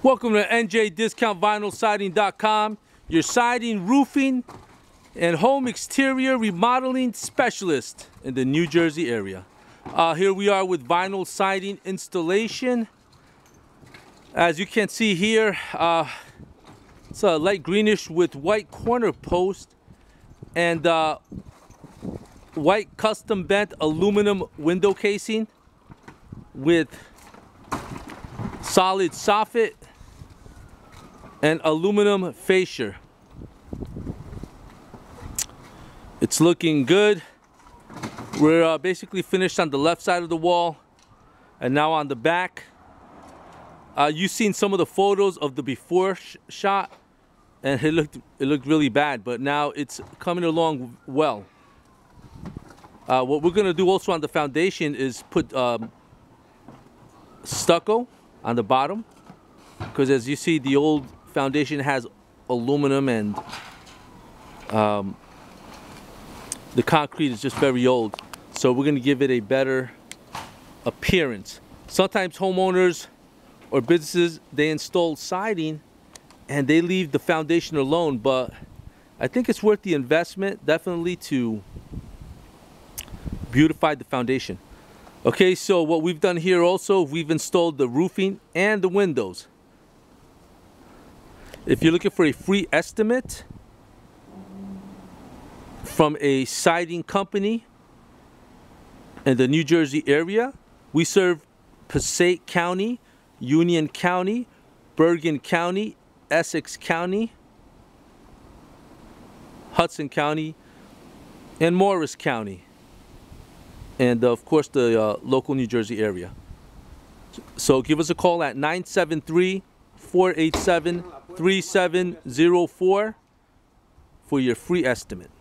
Welcome to NJDiscountVinylSiding.com, your siding, roofing, and home exterior remodeling specialist in the New Jersey area. Uh, here we are with vinyl siding installation. As you can see here, uh, it's a light greenish with white corner post and uh, white custom bent aluminum window casing with solid soffit and aluminum fascia. It's looking good. We're uh, basically finished on the left side of the wall and now on the back. Uh, you've seen some of the photos of the before sh shot and it looked it looked really bad but now it's coming along well. Uh, what we're gonna do also on the foundation is put um, stucco on the bottom because as you see the old foundation has aluminum and um, the concrete is just very old. So we're going to give it a better appearance. Sometimes homeowners or businesses they install siding and they leave the foundation alone but I think it's worth the investment definitely to beautify the foundation. Okay so what we've done here also we've installed the roofing and the windows if you're looking for a free estimate from a siding company in the New Jersey area, we serve Passaic County, Union County, Bergen County, Essex County, Hudson County, and Morris County. And of course the uh, local New Jersey area. So give us a call at 973 487 3704 for your free estimate.